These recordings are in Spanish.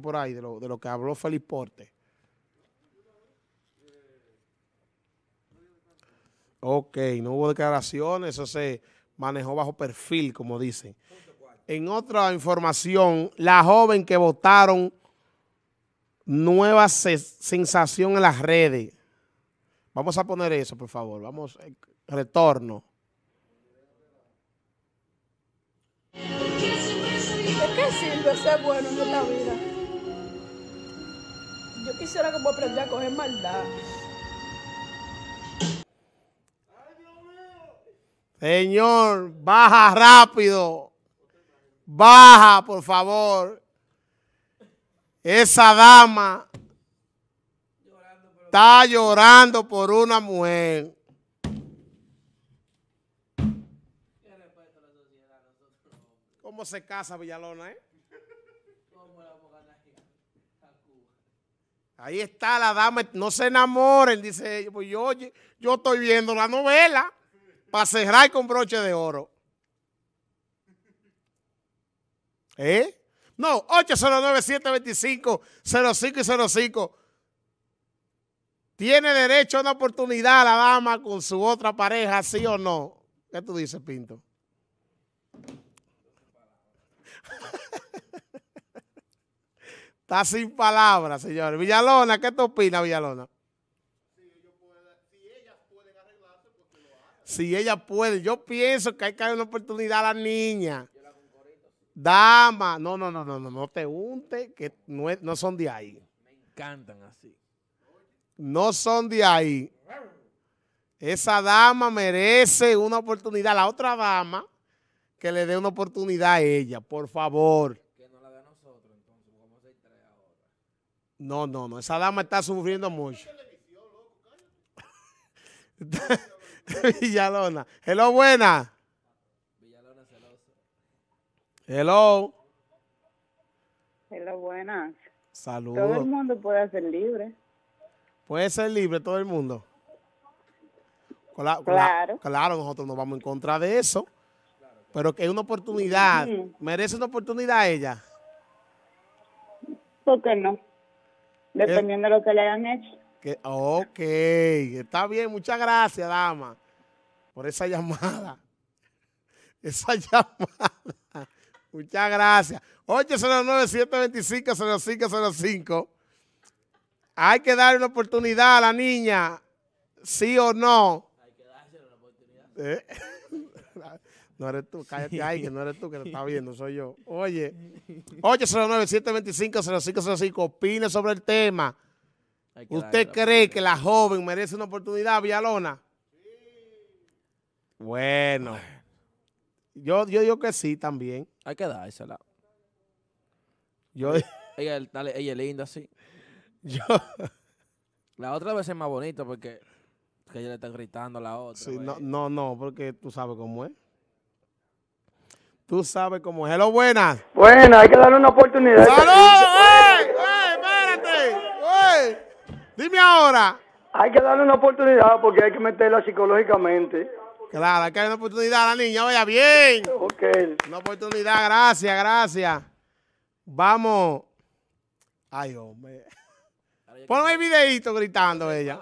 por ahí de lo, de lo que habló Felipe Porte. Ok, no hubo declaraciones, eso se manejó bajo perfil, como dicen. En otra información, la joven que votaron nueva sensación en las redes. Vamos a poner eso, por favor. Vamos, eh, retorno. ¿De qué sirve ser bueno en esta vida? Quisiera como aprender a coger maldad. Señor, baja rápido. Baja, por favor. Esa dama está llorando por una mujer. ¿Cómo se casa Villalona, eh? Ahí está la dama, no se enamoren, dice ella. Pues yo, yo estoy viendo la novela para cerrar con broche de oro. ¿Eh? No, 809-725-05 ¿Tiene derecho a una oportunidad la dama con su otra pareja, sí o no? ¿Qué tú dices, Pinto? Está sin palabras, señores. Villalona, ¿qué tú opinas, Villalona? Si ella puede, yo pienso que hay que dar una oportunidad a la niña. Dama, no, no, no, no, no, no te unte, que no, no son de ahí. Me encantan así. No son de ahí. Esa dama merece una oportunidad. La otra dama, que le dé una oportunidad a ella, por favor. Que no la dé a nosotros, entonces, vamos a hacer tres ahora. No, no, no, esa dama está sufriendo mucho. Villalona. Hello, buena. Villalona celosa. Hello. Hello, buenas. Saludos. Todo el mundo puede ser libre. Puede ser libre todo el mundo. claro. claro, nosotros no vamos en contra de eso. Pero que es una oportunidad. ¿Merece una oportunidad ella? ¿Por qué no? Dependiendo de lo que le hayan hecho. Que, ok, está bien. Muchas gracias, dama, por esa llamada. Esa llamada. Muchas gracias. 809-725-0505. Hay que darle una oportunidad a la niña, sí o no. Hay que darle una oportunidad. Eh, no eres tú, cállate ahí, que no eres tú que lo está viendo, soy yo. Oye, 809-725-0505, opine sobre el tema. ¿Usted cree que la joven merece una oportunidad, Villalona? Bueno. Yo, yo digo que sí también. Hay que dársela. Yo, ella, ella es linda, sí. Yo. La otra vez es más bonita porque que ella le está gritando a la otra. Sí, no, no, no, porque tú sabes cómo es. Tú sabes cómo es. Hello, buenas. Buenas, hay que darle una oportunidad. ¡Salud! ¡Ey! ¡Ey! ¡Espérate! ¡Ey! Dime ahora. Hay que darle una oportunidad porque hay que meterla psicológicamente. Claro, hay que darle una oportunidad a la niña. Vaya bien. Ok. Una oportunidad, gracias, gracias. Vamos. Ay, hombre. Ponme el videito gritando ella.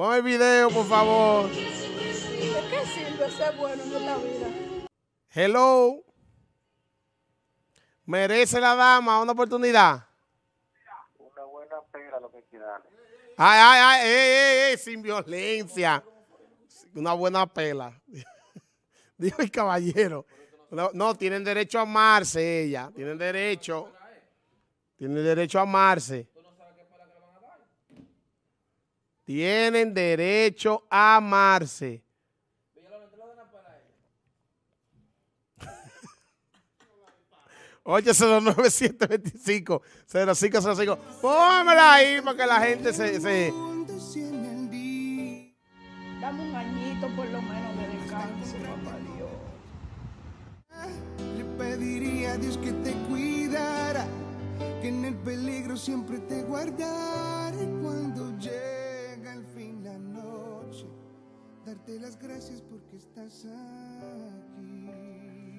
Ponme el video, por favor. ¿De qué sirve ser bueno en esta vida? Hello. ¿Merece la dama una oportunidad? Una buena pera lo que quieran. Ay, ay, ay, ey, ey, ey, sin violencia. Una buena pela. Dijo el caballero. No, no, tienen derecho a amarse ella. Tienen derecho. Tienen derecho a amarse. Tienen derecho a amarse. Oye, 09 0505 Pónmela ahí para que la gente se, se... Dame un añito por lo menos de descanso, papá Dios. Le pediría a Dios que te cuidara, que en el peligro siempre te guardara. Cuando llega las gracias porque estás aquí.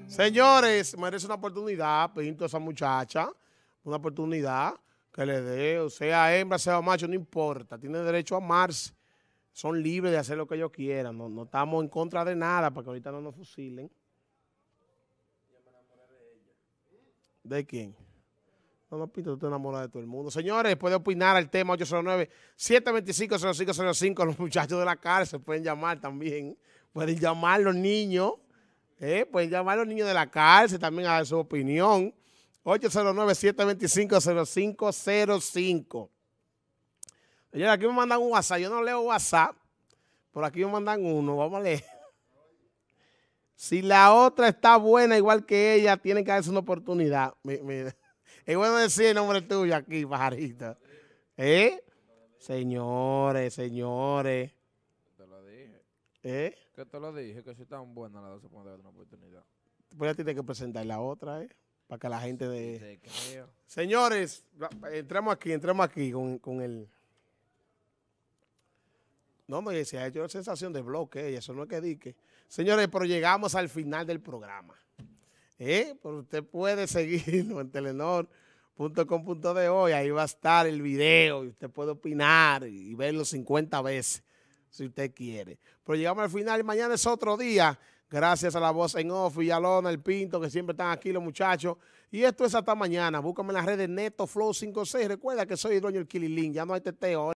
Señores, merece una oportunidad, Pinto, esa muchacha, una oportunidad que le dé, o sea hembra, sea macho, no importa, tiene derecho a amarse, son libres de hacer lo que ellos quieran, no, no estamos en contra de nada para que ahorita no nos fusilen. ¿De quién? No, no, Pinto, tú te enamoras de todo el mundo. Señores, puede opinar al tema 809-725-0505. Los muchachos de la cárcel pueden llamar también. Pueden llamar los niños. Eh, pueden llamar los niños de la cárcel también a su opinión. 809-725-0505. Señores, aquí me mandan un WhatsApp. Yo no leo WhatsApp. Por aquí me mandan uno. Vamos a leer. Si la otra está buena igual que ella, tienen que darse una oportunidad. Mi- Mira. Es bueno decir el nombre tuyo aquí, pajarita. ¿Eh? Señores, señores. Te lo dije. ¿Eh? Que te lo dije, que si están buenas las dos se pueden dar una oportunidad. Pues ya tienes que presentar la otra, ¿eh? Para que la gente de... Señores, entremos aquí, entremos aquí con, con el... No, me se ha hecho sensación de bloque, y eso no es que dique. Señores, pero llegamos al final del programa. ¿Eh? Pero usted puede seguirnos en telenor.com.de hoy, ahí va a estar el video y usted puede opinar y verlo 50 veces si usted quiere. Pero llegamos al final y mañana es otro día. Gracias a la voz en off, Villalona, el Pinto, que siempre están aquí los muchachos. Y esto es hasta mañana. Búscame en las redes Neto Flow 56. Recuerda que soy el dueño del Kililín. Ya no hay teteo.